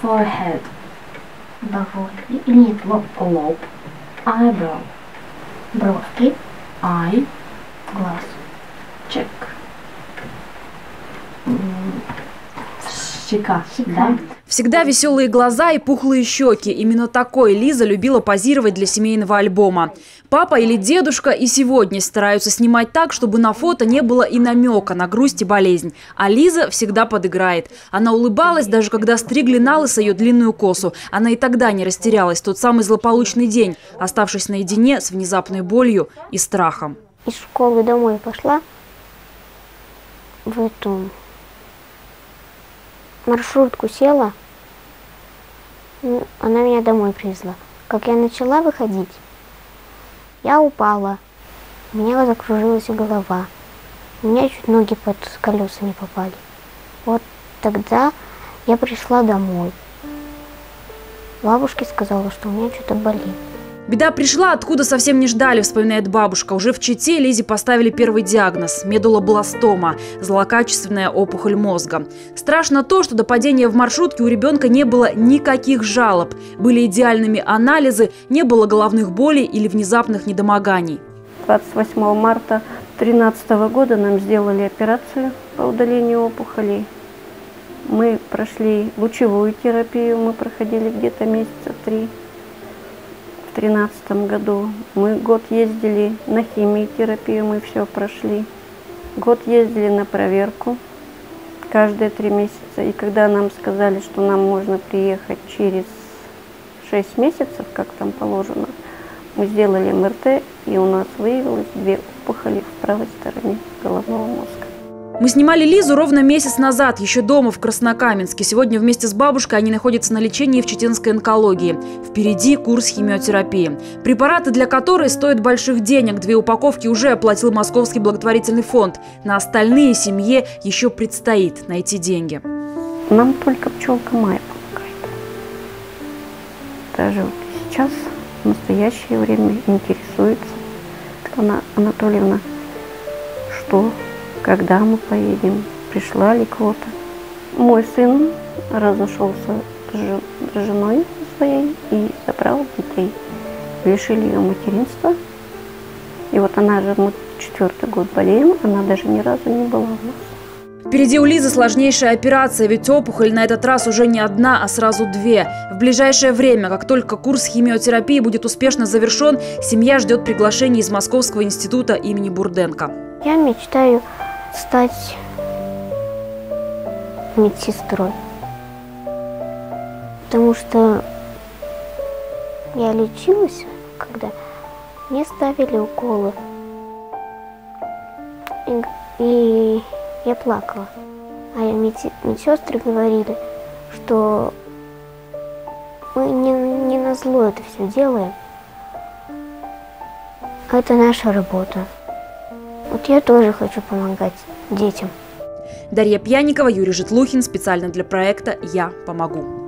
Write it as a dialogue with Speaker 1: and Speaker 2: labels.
Speaker 1: forehead. Бровот. Или нет, лоб. лоб. Eyebrow. Бровки. Eye. Глаз. Check. Щека. Да?
Speaker 2: Всегда веселые глаза и пухлые щеки. Именно такой Лиза любила позировать для семейного альбома. Папа или дедушка и сегодня стараются снимать так, чтобы на фото не было и намека на грусть и болезнь. А Лиза всегда подыграет. Она улыбалась, даже когда стригли на лысо ее длинную косу. Она и тогда не растерялась. Тот самый злополучный день, оставшись наедине с внезапной болью и страхом.
Speaker 3: Из школы домой пошла в эту маршрутку села, ну, она меня домой привезла. Как я начала выходить, я упала, у меня закружилась голова, у меня чуть ноги под колеса не попали. Вот тогда я пришла домой. Бабушке сказала, что у меня что-то болит.
Speaker 2: Беда пришла, откуда совсем не ждали, вспоминает бабушка. Уже в Чите Лизе поставили первый диагноз – медулобластома – злокачественная опухоль мозга. Страшно то, что до падения в маршрутке у ребенка не было никаких жалоб. Были идеальными анализы, не было головных болей или внезапных недомоганий.
Speaker 4: 28 марта 2013 года нам сделали операцию по удалению опухолей. Мы прошли лучевую терапию, мы проходили где-то месяца три. В 2013 году мы год ездили на химиотерапию, мы все прошли. Год ездили на проверку каждые три месяца. И когда нам сказали, что нам можно приехать через 6 месяцев, как там положено, мы сделали МРТ, и у нас выявилось две опухоли в правой стороне головного мозга.
Speaker 2: Мы снимали Лизу ровно месяц назад, еще дома в Краснокаменске. Сегодня вместе с бабушкой они находятся на лечении в Читинской онкологии. Впереди курс химиотерапии. Препараты для которой стоят больших денег. Две упаковки уже оплатил Московский благотворительный фонд. На остальные семье еще предстоит найти деньги.
Speaker 4: Нам только пчелка Майя помогает. Даже вот сейчас, в настоящее время, интересуется она Анатольевна, что когда мы поедем, пришла ли квота. Мой сын разошелся с женой своей и забрал детей. Лишили ее материнства. И вот она же, мы четвертый год болеем, она даже ни разу не была у нас.
Speaker 2: Впереди у Лизы сложнейшая операция, ведь опухоль на этот раз уже не одна, а сразу две. В ближайшее время, как только курс химиотерапии будет успешно завершен, семья ждет приглашения из Московского института имени Бурденко.
Speaker 3: Я мечтаю стать медсестрой. Потому что я лечилась, когда мне ставили уколы. И, и я плакала. А медсестры говорили, что мы не, не на зло это все делаем. Это наша работа. Вот я тоже хочу помогать детям.
Speaker 2: Дарья Пьяникова, Юрий Житлухин. Специально для проекта «Я помогу».